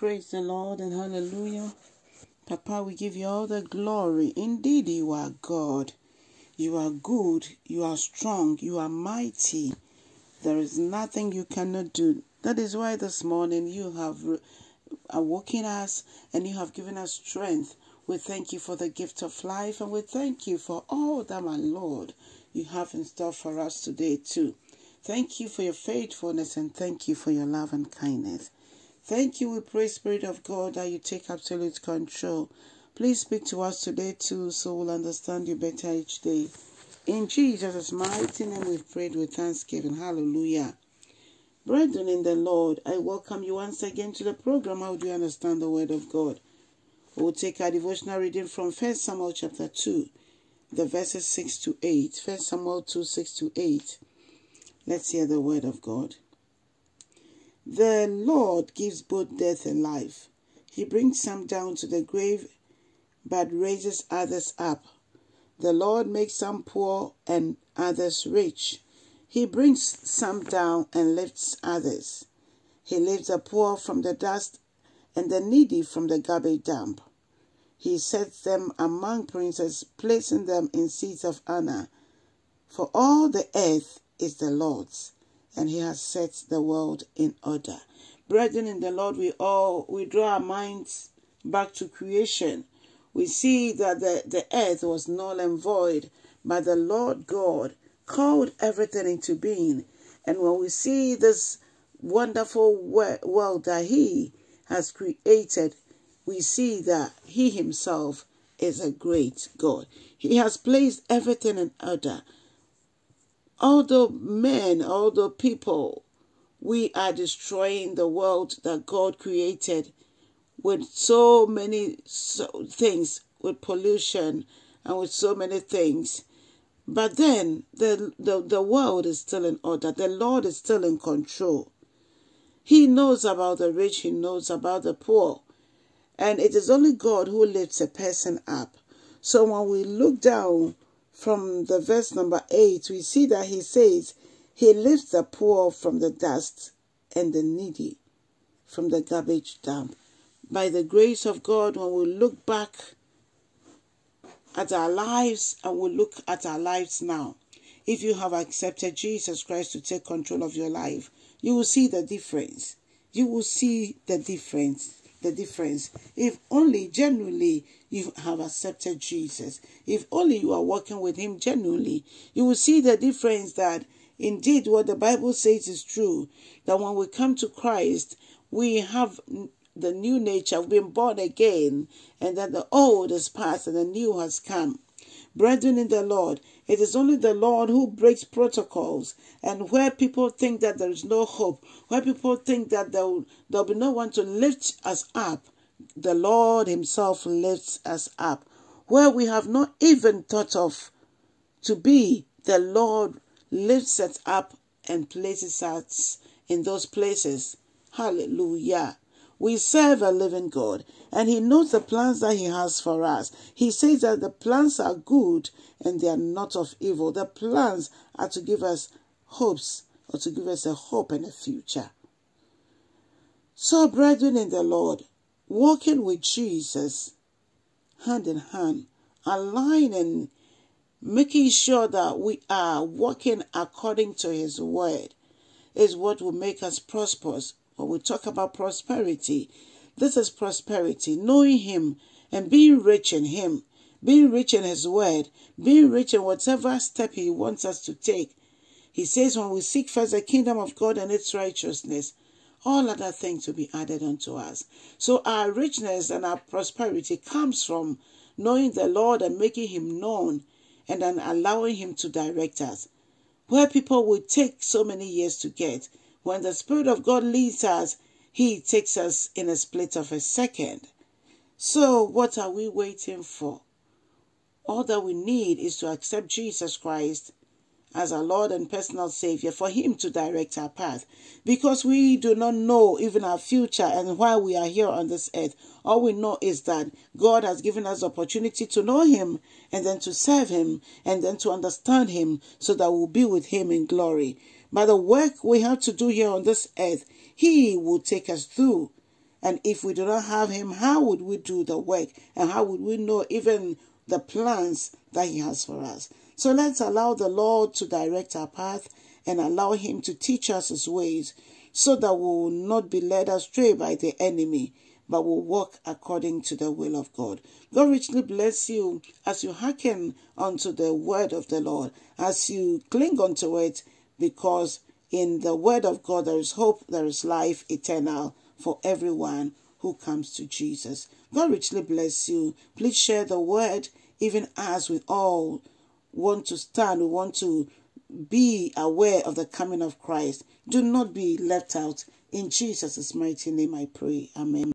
Praise the Lord and hallelujah. Papa, we give you all the glory. Indeed, you are God. You are good. You are strong. You are mighty. There is nothing you cannot do. That is why this morning you have awoken us and you have given us strength. We thank you for the gift of life and we thank you for all that, my Lord, you have in store for us today, too. Thank you for your faithfulness and thank you for your love and kindness. Thank you, we pray, Spirit of God, that you take absolute control. Please speak to us today too, so we'll understand you better each day. In Jesus' mighty name we've prayed with thanksgiving. Hallelujah. Brethren in the Lord, I welcome you once again to the program. How do you understand the Word of God? We'll take our devotional reading from 1 Samuel chapter 2, the verses 6 to 8. 1 Samuel 2, 6 to 8. Let's hear the Word of God. The Lord gives both death and life. He brings some down to the grave, but raises others up. The Lord makes some poor and others rich. He brings some down and lifts others. He lifts the poor from the dust and the needy from the garbage dump. He sets them among princes, placing them in seats of honor. For all the earth is the Lord's and he has set the world in order. Brethren in the Lord, we all we draw our minds back to creation. We see that the, the earth was null and void, but the Lord God called everything into being. And when we see this wonderful world that he has created, we see that he himself is a great God. He has placed everything in order although men, although people, we are destroying the world that God created with so many so things, with pollution and with so many things. But then the, the, the world is still in order. The Lord is still in control. He knows about the rich. He knows about the poor. And it is only God who lifts a person up. So when we look down from the verse number 8, we see that he says, He lifts the poor from the dust and the needy from the garbage dump. By the grace of God, when we look back at our lives and we look at our lives now, if you have accepted Jesus Christ to take control of your life, you will see the difference. You will see the difference the difference. If only genuinely you have accepted Jesus, if only you are working with Him genuinely, you will see the difference that indeed what the Bible says is true. That when we come to Christ, we have the new nature, we've been born again, and that the old is past and the new has come. Brethren in the Lord, it is only the Lord who breaks protocols. And where people think that there is no hope, where people think that there will, there will be no one to lift us up, the Lord Himself lifts us up. Where we have not even thought of to be, the Lord lifts us up and places us in those places. Hallelujah. We serve a living God, and He knows the plans that He has for us. He says that the plans are good and they are not of evil. The plans are to give us hopes or to give us a hope and a future. So, brethren in the Lord, walking with Jesus hand in hand, aligning, making sure that we are walking according to His word is what will make us prosperous when we talk about prosperity, this is prosperity, knowing Him and being rich in Him, being rich in His Word, being rich in whatever step He wants us to take. He says, when we seek first the kingdom of God and its righteousness, all other things will be added unto us. So our richness and our prosperity comes from knowing the Lord and making Him known and then allowing Him to direct us. Where people will take so many years to get, when the Spirit of God leads us, He takes us in a split of a second. So, what are we waiting for? All that we need is to accept Jesus Christ as our Lord and personal Savior for Him to direct our path. Because we do not know even our future and why we are here on this earth. All we know is that God has given us opportunity to know Him and then to serve Him and then to understand Him so that we'll be with Him in glory. By the work we have to do here on this earth, He will take us through And if we do not have Him, how would we do the work? And how would we know even the plans that He has for us? So let's allow the Lord to direct our path and allow Him to teach us His ways so that we will not be led astray by the enemy, but will walk according to the will of God. God richly bless you as you hearken unto the word of the Lord, as you cling unto it, because in the word of God there is hope, there is life eternal for everyone who comes to Jesus. God richly bless you. Please share the word, even as we all want to stand, we want to be aware of the coming of Christ. Do not be left out. In Jesus' mighty name I pray. Amen.